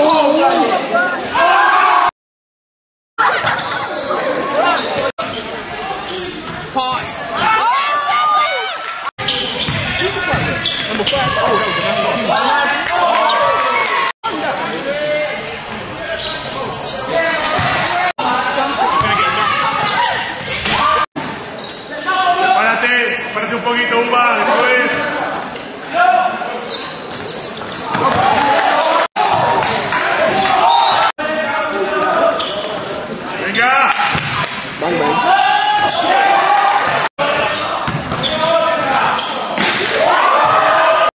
Oh, Number five. Oh, that was a nice pass. Párate un poquito, Uva, eso es. Venga. Bang, bang.